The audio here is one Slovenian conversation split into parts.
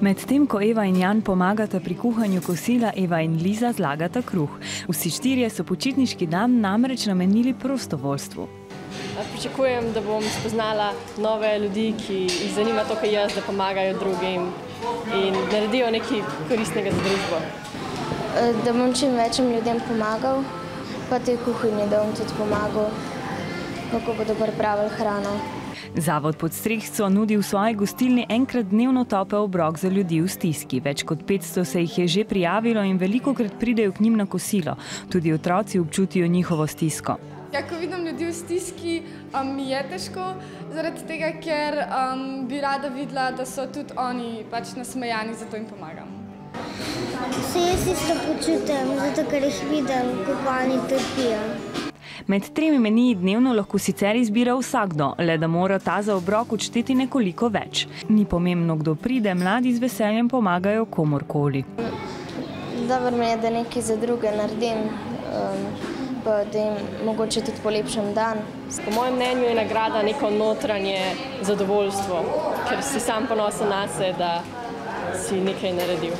Medtem ko Eva in Jan pomagata pri kuhanju kosila, Eva in Liza zlagata kruh. Vsi štirje so počitniški dan namreč namenili prostovoljstvu. Pričakujem, da bom spoznala nove ljudi, ki jih zanima to, kar jaz, da pomagajo drugim in naredijo nekaj koristnega za družbo. Da bom čim večjim ljudem pomagal, pa tej kuhinji, da bom tudi pomagal, kako bodo pripravili hrano. Zavod pod Strehco nudi v svoji gostilni enkrat dnevno topel obrok za ljudi v stiski. Več kot 500 se jih je že prijavilo in veliko krat pridejo k njim na kosilo. Tudi otroci občutijo njihovo stisko. Ja, ko vidim ljudi v stiski, um, mi je težko, zaradi tega, ker um, bi rada videla, da so tudi oni pač nasmejani, zato jim pomagam. Se jaz isto počutim, zato ker jih vidim, kako oni trpijo. Med tremi meniji dnevno lahko sicer izbira vsakdo, le da mora ta za obrok odšteti nekoliko več. Ni pomembno, kdo pride, mladi z veseljem pomagajo komorkoli. Dobro mi je, da nekaj za druge naredim, um, pa da jim mogoče tudi polepšam dan. Po mojem mnenju je nagrada neko notranje zadovoljstvo, ker si sam ponosen na se, da si nekaj naredil.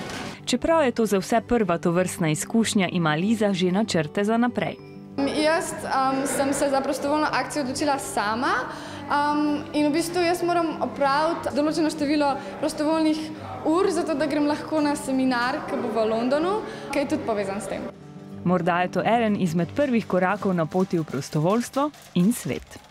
Čeprav je to za vse prva tovrstna izkušnja, ima Liza že načrte za naprej. Jaz um, sem se za prostovoljno akcijo odločila sama um, in v bistvu jaz moram opraviti določeno število prostovoljnih ur, zato da grem lahko na seminar, ki bo v Londonu, ki je tudi povezan s tem. Morda je to eden izmed prvih korakov na poti v prostovoljstvo in svet.